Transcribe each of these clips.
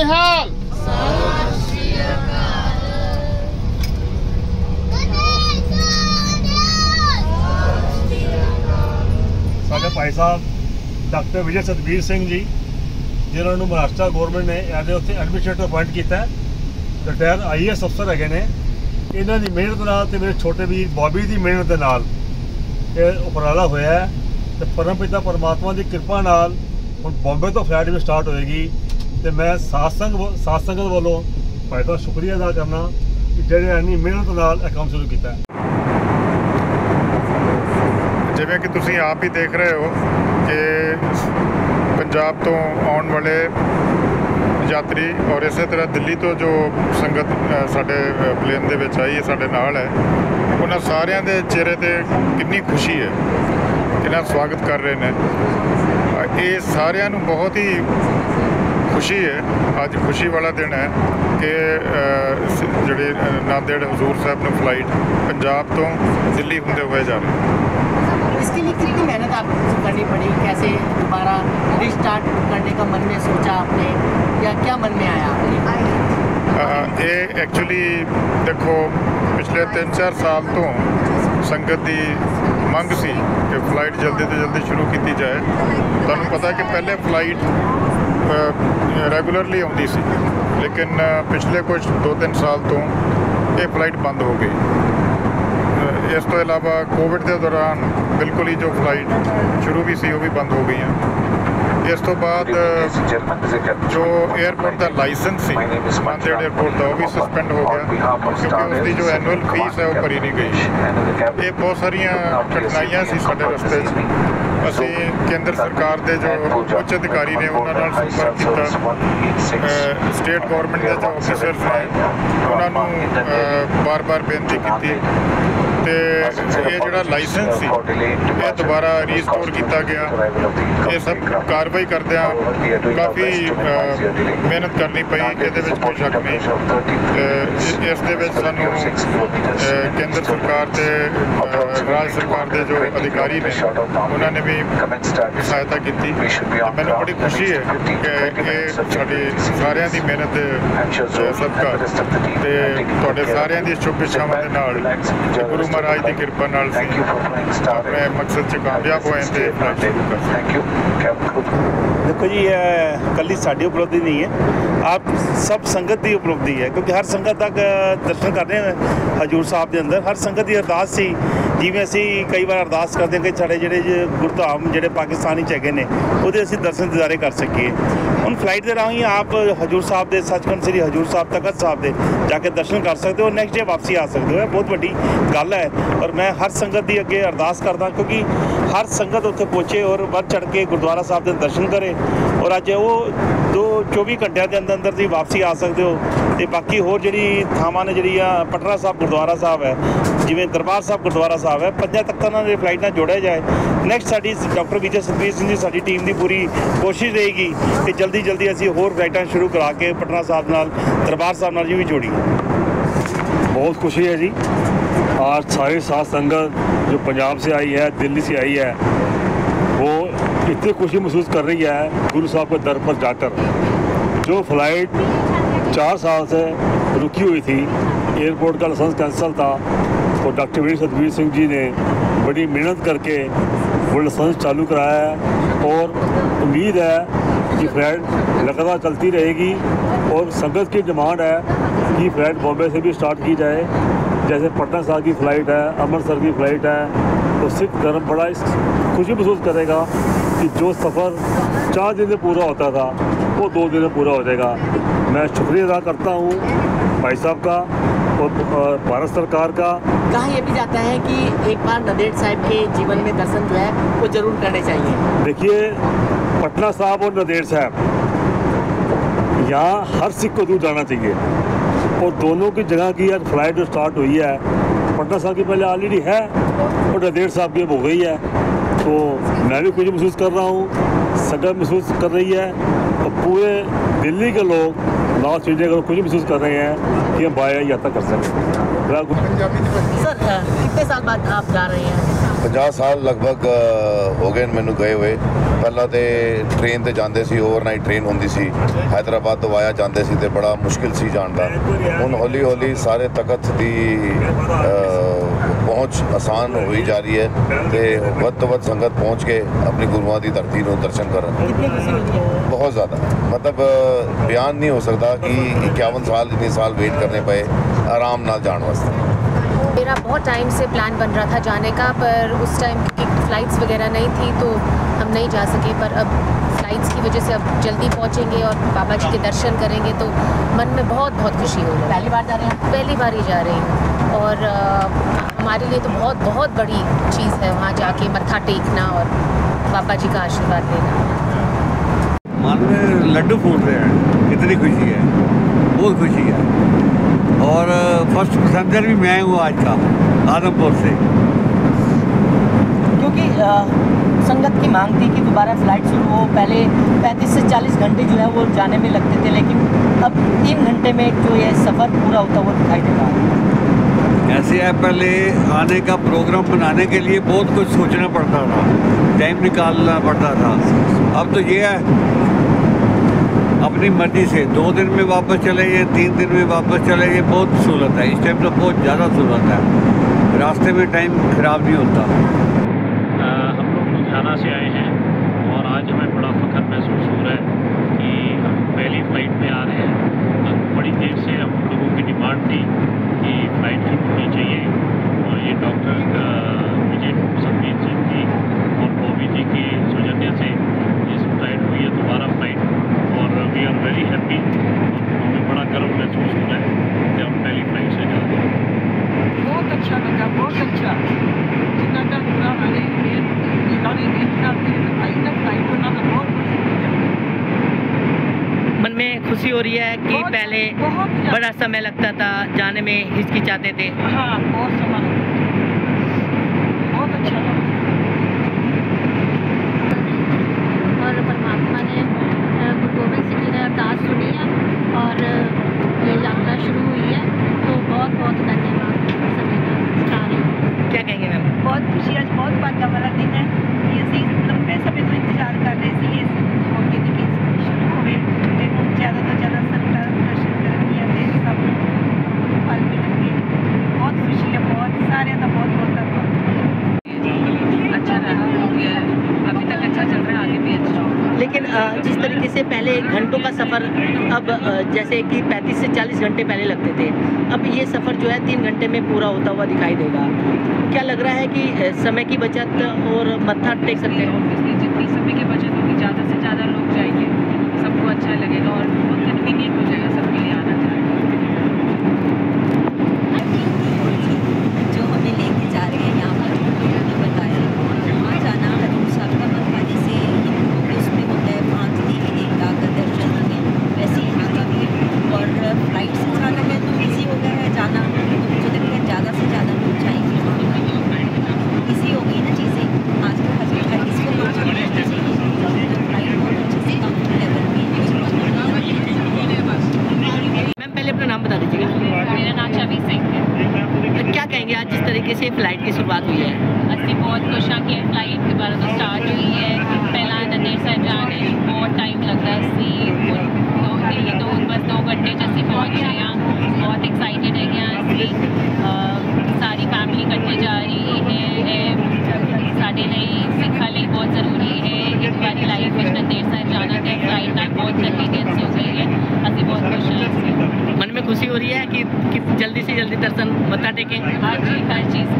ਨਿਹਾਲ। ਸਾਡੇ ਭਾਈ ਸਾਹਿਬ, ਡਾਕਟਰ ਵਿਜੇ ਸਤਵੀਰ ਸਿੰਘ ਜੀ, ਜਿਨ੍ਹਾਂ ਨੂੰ ਮਹਾਰਾਸ਼ਟਰ ਗਵਰਨਮੈਂਟ ਨੇ ਐਜ਼ ਉੱਥੇ ਐਡਮਿਨਿਸਟ੍ਰੇਟਰ ਅਪਾਇੰਟ ਕੀਤਾ ਰਿਟਾਇਰ ਆਈਐਸ ਅਫਸਰ ਹੈਗੇ ਨੇ। ਇਹਨਾਂ ਦੀ ਮਿਹਨਤ ਨਾਲ ਤੇ ਮੇਰੇ ਛੋਟੇ ਵੀਰ ਬੌਬੀ ਦੀ ਮਿਹਨਤ ਦੇ ਨਾਲ ਇਹ ਉਪਰਾਲਾ ਹੋਇਆ ਹੈ। ਤੇ ਪਰਮ ਪਰਮਾਤਮਾ ਦੀ ਕਿਰਪਾ ਨਾਲ ਹੁਣ ਬੰਬੇ ਤੋਂ ਫਲਾਈਟ ਵੀ ਸਟਾਰਟ ਹੋਏਗੀ। ਤੇ ਮੈਂ ਸਾਸੰਗ ਸਾਧ ਸੰਗਤ ਵੱਲੋਂ ਭਾਈ ਦਾ ਸ਼ੁਕਰੀਆ ਅਦਾ ਕਰਨਾ ਕਿ ਜਿਹੜੇ ਇੰਨੀ ਮਿਹਨਤ ਨਾਲ ਇਹ ਕੰਮ ਸ਼ੁਰੂ ਕੀਤਾ ਜਿਵੇਂ ਕਿ ਤੁਸੀਂ ਆਪ ਹੀ ਦੇਖ ਰਹੇ ਹੋ ਕਿ ਪੰਜਾਬ ਤੋਂ ਆਉਣ ਵਾਲੇ ਯਾਤਰੀ ਔਰ ਇਸੇ ਤਰ੍ਹਾਂ ਦਿੱਲੀ ਤੋਂ ਜੋ ਸੰਗਤ ਸਾਡੇ ਪਲੇਨ ਦੇ ਵਿੱਚ ਆਈ ਹੈ, ਸਾਡੇ ਨਾਲ ਹੈ, ਉਹਨਾਂ ਸਾਰਿਆਂ ਦੇ ਚਿਹਰੇ ਤੇ ਕਿੰਨੀ ਖੁਸ਼ੀ ਹੈ, ਕਿੰਨਾ ਸਵਾਗਤ ਕਰ ਰਹੇ ਨੇ। ਇਹ ਸਾਰਿਆਂ ਨੂੰ ਬਹੁਤ ਹੀ ਖੁਸ਼ੀ ਹੈ ਅੱਜ ਖੁਸ਼ੀ ਵਾਲਾ ਦਿਨ ਹੈ ਕਿ ਅ, ਸ- ਜਿਹੜੇ ਅ, ਨਾਂਦੇੜ ਹਜ਼ੂਰ ਸਾਹਿਬ ਨੂੰ ਫਲਾਈਟ ਪੰਜਾਬ ਤੋਂ ਦਿੱਲੀ ਹੁੰਦੇ ਹੋਏ ਜਾ ਰਹੀ ਹੈ इसके लिए कितनी मेहनत आपको करनी पड़ी कैसे दोबारा रिस्टार्ट करने का मन में सोचा आपने या क्या मन में आया आपने ਅਹ ਇਹ ਐਕਚੁਅਲੀ ਦੇਖੋ ਪਿਛਲੇ 3-4 ਸਾਲ ਤੋਂ ਸੰਗਤ ਦੀ ਮੰਗ ਸੀ ਕਿ ਫਲਾਈਟ ਜਲਦੀ ਤੋਂ ਜਲਦੀ ਸ਼ੁਰੂ ਕੀਤੀ ਜਾਏ ਤੁਹਾਨੂੰ ਪਤਾ ਕਿ ਪਹਿਲੇ ਫਲਾਈਟ ਰੈਗੂਲਰਲੀ ਆਉਂਦੀ ਸੀ। ਲੇਕਿਨ ਪਿਛਲੇ ਕੁਝ 2-3 ਸਾਲ ਤੋਂ ਇਹ ਫਲਾਈਟ ਬੰਦ ਹੋ ਗਈ। ਇਸ ਤੋਂ ਇਲਾਵਾ ਕੋਵਿਡ ਦੇ ਦੌਰਾਨ ਬਿਲਕੁਲ ਹੀ ਜੋ ਫਲਾਈਟ ਸ਼ੁਰੂ ਵੀ ਸੀ, ਉਹ ਵੀ ਬੰਦ ਹੋ ਗਈਆਂ। ਇਸ ਤੋਂ ਬਾਅਦ ਜੋ 에ਅਰਪੋਰਟ ਦਾ ਲਾਇਸੈਂਸ ਸੀ ਮਾਂਦੇੜ 에ਅਰਪੋਰਟ ਦਾ ਉਹ ਵੀ ਸਸਪੈਂਡ ਹੋ ਗਿਆ ਕਿਉਂਕਿ ਉਸ ਦੀ ਜੋ ਐਨੂਅਲ ਫੀਸ ਹੈ ਉਹ ਭਰੀ ਨਹੀਂ ਗਈ। ਇਹ ਬਹੁਤ ਸਾਰੀਆਂ ਕਠਿਨਾਈਆਂ ਸੀ ਸਾਡੇ ਰਸਤੇ 'ਚ। ਅਸੀਂ ਕੇਂਦਰ ਸਰਕਾਰ ਦੇ ਜੋ ਉੱਚ ਅਧਿਕਾਰੀ ਨੇ ਉਹਨਾਂ ਨਾਲ ਸੰਪਰਕ ਕੀਤਾ। ਸਟੇਟ ਗਵਰਨਮੈਂਟ ਦੇ ਜੋ ਆਫੀਸਰਸ ਨੇ ਉਹਨਾਂ ਨੂੰ ਬਾਰ-ਬਾਰ ਬੇਨਤੀ ਕੀਤੀ। ਤੇ ਇਹ ਜਿਹੜਾ ਲਾਇਸੈਂਸ ਸੀ, ਇਹ ਦੁਬਾਰਾ ਰੀਸਟੋਰ ਕੀਤਾ ਗਿਆ। ਇਹ ਸਭ ਕਾਰਵਾਈ ਕਰਦਿਆਂ ਕਾਫੀ ਮਿਹਨਤ ਕਰਨੀ ਪਈ। ਇਹਦੇ ਵਿੱਚ ਕੋਈ ਸ਼ੱਕ ਨਹੀਂ। ਇਸ ਦੇ ਵਿੱਚ ਸਾਨੂੰ ਕੇਂਦਰ ਸਰਕਾਰ ਤੇ ਰਾਜ ਸਰਕਾਰ ਦੇ ਜੋ ਅਧਿਕਾਰੀ ਨੇ, ਉਹਨਾਂ ਨੇ ਵੀ ਸਹਾਇਤਾ ਕੀਤੀ। ਮੈਨੂੰ ਬੜੀ ਖੁਸ਼ੀ ਹੈ ਕਿ ਇਹ ਸਾਡੀ ਸਾਰਿਆਂ ਦੀ ਮਿਹਨਤ ਸਦਕਾ ਤੇ ਤੁਹਾਡੇ ਸਾਰਿਆਂ ਦੀ ਸ਼ੁਭ ਇੱਛਾਵਾਂ ਦੇ ਨਾਲ ਗੁਰੂ ਮਹਾਰਾਜ ਦੀ ਕਿਰਪਾ ਨਾਲ ਅਸੀਂ ਆਪਣੇ ਮਕਸਦ 'ਚ ਕਾਮਯਾਬ ਹੋਏ ਤੇ ਕਰ ਸਕੇ ਦੇਖੋ ਜੀ ਇਹ ਕੱਲੀ ਸਾਡੀ ਉਪਲਬਧੀ ਨਹੀਂ ਹੈ। ਆਪ ਸਭ ਸੰਗਤ ਦੀ ਉਪਲਬਧੀ ਹੈ ਕਿਉਂਕਿ ਹਰ ਸੰਗਤ ਤੱਕ ਦਰਸ਼ਨ ਕਰ ਰਹੇ ਹਾਂ ਹਜੂਰ ਸਾਹਿਬ ਦੇ ਅੰਦਰ। ਹਰ ਸੰਗਤ ਦੀ ਅਰਦਾਸ ਸੀ ਜਿਵੇਂ ਅਸੀਂ ਕਈ ਵਾਰ ਅਰਦਾਸ ਕਰਦੇ ਹਾਂ ਕਿ ਸਾਡੇ ਜਿਹੜੇ ਗੁਰਧਾਮ ਜਿਹੜੇ ਪਾਕਿਸਤਾਨੀ ਚ ਹੈਗੇ ਨੇ, ਉਹਦੇ ਅਸੀਂ ਦਰਸ਼ਨ ਦਿਦਾਰੇ ਕਰ ਸਕੀਏ। ਹੁਣ ਫਲਾਈਟ ਦੇ ਰਾਹੀਂ ਆਪ ਹਜੂਰ ਸਾਹਿਬ ਦੇ, ਸੱਚਖੰਡ ਸ੍ਰੀ ਹਜੂਰ ਸਾਹਿਬ, ਤਖਤ ਸਾਹਿਬ ਦੇ ਜਾ ਕੇ ਦਰਸ਼ਨ ਕਰ ਸਕਦੇ ਹੋ ਨੈਕਸਟ ਡੇ ਵਾਪਸੀ ਆ ਸਕਦੇ ਹੋ। ਇਹ ਬਹੁਤ ਵੱਡੀ ਗੱਲ ਹੈ, ਔਰ ਮੈਂ ਹਰ ਸੰਗਤ ਦੀ ਅੱਗੇ ਅਰਦਾਸ ਕਰਦਾ ਕਿਉਂਕਿ ਹਰ ਸੰਗਤ ਉੱਥੇ ਪਹੁੰਚੇ ਔਰ ਵੱਧ ਚੜ ਕੇ ਗੁਰਦੁਆਰਾ ਸਾਹਿਬ ਦੇ ਦਰਸ਼ਨ ਕਰੇ, ਔਰ ਅੱਜ ਉਹ ਦੋ 24 ਘੰਟਿਆਂ ਦੇ ਅੰਦਰ ਅੰਦਰ ਦੀ ਵਾਪਸੀ ਆ ਸਕਦੇ ਹੋ। ਤੇ ਬਾਕੀ ਹੋਰ ਜਿਹੜੀ ਥਾਵਾਂ ਨੇ, ਜਿਹੜੀ ਆ, ਪਟਨਾ ਸਾਹਿਬ, ਗੁਰਦੁਆਰਾ ਸਾਹਿਬ ਹੈ ਜਿਵੇਂ ਦਰਬਾਰ ਸਾਹਿਬ ਗੁਰਦੁਆਰਾ ਸਾਹਿਬ ਹੈ ਪੰਜਾਂ ਤੱਕਾਂ ਨਾਲ ਫਲਾਈਟ ਨਾਲ ਜੋੜਿਆ ਜਾਏ ਨੈਕਸਟ ਸਾਡੀ ਡਾਕਟਰ ਵਿਜੇ ਸਤਵੀਰ ਸਿੰਘ ਜੀ ਸਾਡੀ ਟੀਮ ਦੀ ਪੂਰੀ ਕੋਸ਼ਿਸ਼ ਰਹੇਗੀ ਕਿ ਜਲਦੀ ਜਲਦੀ ਅਸੀਂ ਹੋਰ ਫਲਾਈਟਾਂ ਸ਼ੁਰੂ ਕਰਾ ਕੇ ਪਟਨਾ ਸਾਹਿਬ ਨਾਲ ਦਰਬਾਰ ਸਾਹਿਬ ਨਾਲ ਵੀ ਜੋੜੀਏ बहुत खुशी है जी आज सारी सात संगत जो पंजाब से आई है दिल्ली से आई है वो इतनी खुशी महसूस कर रही है गुरु साहब के दर पर जाकर जो फ्लाइट चार साल से रुकी हुई थी एयरपोर्ट का लाइसेंस कैंसिल था तो डॉक्टर वीर सतवीर सिंह जी ने बड़ी मेहनत करके वो लाइसेंस चालू कराया है और उम्मीद है कि फ़्लाइट लगातार चलती रहेगी और संगत की डिमांड है कि फ़्लाइट बॉम्बे से भी स्टार्ट की जाए। जैसे पटना साहब की फ़्लाइट है, अमृतसर की फ़्लाइट है तो सिख धर्म बड़ा खुशी महसूस करेगा कि जो सफ़र चार दिन में पूरा होता था, वो दो दिन में पूरा हो जाएगा। मैं शुक्रिया अदा करता हूँ। भाई साहब का और भारत सरकार का। कहा यह भी जाता है कि एक बार नदेड़ साहब के जीवन में दर्शन जो है वो ज़रूर करने चाहिए। देखिए पटना साहब और नदेड़ साहब यहाँ हर सिख को दूर जाना चाहिए। और दोनों की जगह की आज फ़्लाइट जो स्टार्ट हुई है पटना साहब की पहले ऑलरेडी है और नदेड़ साहब की अब हो गई है। तो मैं भी खुशी महसूस कर रहा हूँ सगत महसूस कर रही है और पूरे दिल्ली के लोग लास्ट चीज़ें अगर कुछ महसूस कर रहे हैं कि हम बाया यात्रा कर सकें ਸਰ ਕਿੰਨੇ ਸਾਲ ਬਾਅਦ ਆਪ ਜਾ ਰਹੇ ਹੈ? 50 ਸਾਲ ਲਗਭਗ ਹੋ ਗਏ ਨੇ ਮੈਨੂੰ ਗਏ ਹੋਏ। ਪਹਿਲਾਂ ਤੇ ਟ੍ਰੇਨ ਤੇ ਜਾਂਦੇ ਸੀ ਓਵਰਨਾਈਟ ਟ੍ਰੇਨ ਹੁੰਦੀ ਸੀ। ਹైదరాబాద్ ਤੋਂ ਆਇਆ ਜਾਂਦੇ ਸੀ ਤੇ ਬੜਾ ਮੁਸ਼ਕਿਲ ਸੀ ਜਾਣ ਦਾ। ਹੁਣ ਹੌਲੀ ਹੌਲੀ ਸਾਰੇ ਤਖਤ ਦੀ ਪਹੁੰਚ ਆਸਾਨ ਹੋਈ ਜਾ ਰਹੀ ਹੈ ਤੇ ਵੱਧ ਤੋਂ ਵੱਧ ਸੰਗਤ ਪਹੁੰਚ ਕੇ ਆਪਣੀ ਗੁਰੂਆਂ ਦੀ ਧਰਤੀ ਨੂੰ ਦਰਸ਼ਨ ਕਰਨ कितनी खुशी होती है ਬਹੁਤ ਜ਼ਿਆਦਾ ਮਤਲਬ ਅ, ਬਿਆਨ ਨਹੀਂ ਹੋ ਸਕਦਾ ਕਿ 51 ਸਾਲ इतने साल वेट करने पए आराम ਨਾਲ ਜਾਣ ਵਾਸਤੇ मेरा बहुत टाइम से प्लान बन रहा था जाने का पर उस टाइम क्योंकि फ़्लाइट्स वगैरह नहीं थी तो हम नहीं जा सके पर अब फ़्लाइट्स की वजह से अब जल्दी पहुँचेंगे और बाबा जी के दर्शन करेंगे तो मन में बहुत बहुत खुशी हो रही है। पहली बार जा रहे हैं? पहली बार ही जा रही हूँ। और हमारे लिए तो बहुत बहुत बड़ी चीज़ है वहाँ जाके मत्था टेकना और बाबा जी का आशीर्वाद लेना। मन में लड्डू फूट रहे हैं। इतनी खुशी है। बहुत खुशी है। और फ़र्स्ट पैसेंजर भी मैं हूँ आज का आदमपुर से। क्योंकि संगत की मांग थी कि दोबारा फ़्लाइट शुरू हो। पहले 35 से 40 घंटे जो है वो जाने में लगते थे, लेकिन अब तीन घंटे में जो ये सफ़र पूरा होता हुआ दिखाई दे रहा है। ऐसे है, पहले आने का प्रोग्राम बनाने के लिए बहुत कुछ सोचना पड़ता था। टाइम निकालना पड़ता था। अब तो ये है, अपनी मर्ज़ी से दो दिन में वापस चले जाए तीन दिन में वापस चले जाए बहुत सहूलत है। इस टाइम तो बहुत ज़्यादा सहूलत है। रास्ते में टाइम ख़राब नहीं होता। लुधियाना से आए हैं और आज हमें बड़ा फख्र महसूस हो रहा है कि हम पहली फ़्लाइट में आ रहे हैं। अ, बड़ी देर से हम लोगों की डिमांड थी कि फ़्लाइट शुरू होनी चाहिए। और ये डॉक्टर विजय संदीप सिंह जी और बॉबी जी की सौजन्य से इस फ़्लाइट हुई है दोबारा फ़्लाइट और वी आर वेरी हैप्पी और हमें बड़ा गर्व महसूस हो रहा है कि हम पहली फ़्लाइट से जा रहे हैं। बहुत अच्छा लगा बहुत अच्छा जितना तक पूरा मैंने ये गाड़ी रीच करती है भाई तक फ़्लाइट होना मैं बहुत खुशी हुई है। मन में खुशी हो रही है कि पहले बहुत बड़ा समय लगता था जाने में हिचकिचाते थे। हाँ बहुत समय लगा बहुत अच्छा और परमात्मा ने गुरु गोबिंद सिंह जी ने अरदास सुनी है और ये यात्रा शुरू हुई है। तो बहुत बहुत धन्यवाद सभी का क्या कहेंगे मैम? बहुत खुशी आज बहुत भाग्य वाला दिन है। जिस तरीके से पहले घंटों का सफ़र, अब जैसे कि 35 से 40 घंटे पहले लगते थे, अब ये सफ़र जो है तीन घंटे में पूरा होता हुआ दिखाई देगा। क्या लग रहा है कि समय की बचत और मत्था टेक सकते हैं? जितनी समय की बचत होगी ज़्यादा से ज़्यादा लोग जाएँगे सबको अच्छा लगेगा और बहुत कन्वीनियंट हो जाएगा सबके लिए आना जाना जो हमें लेके जा रहे हैं यहाँ पर लोगों ने बताया वहाँ जाना हजूर साहब का मकबरा जैसे हिंदुओं के उसमें होता है पाँच दिन एकता का दर्शन हमें वैसे यहाँ का भी है और फ़्लाइट से जाना है तो इजी हो गया है जाना तो मुझे लगता है ज़्यादा से ज़्यादा लोग जाएँगे वहाँ पर इजी हो गई ना चीज़ें आजकल हर हर किसी को लोग जाना चाहिए तो फ़्लाइट बहुत अच्छे से कम लेवल में मैम पहले अपना नाम बता दीजिएगा मेरा नाम छवि सिंह है क्या कहेंगे आज जिस तरीके से फ़्लाइट की शुरुआत हुई है। अच्छी बहुत खुशा की फ़्लाइट के बारे तो स्टार्ट हुई है पहला नंदेड़ से जाने बहुत टाइम लग रहा सी तो ये तो बस दो घंटे जैसे पहुँच रहे हैं बहुत एक्साइटेड है यहाँ सारी फैमिली कटने जा रही है दर्शन मत्था हर चीज़ हर चीज़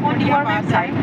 go to website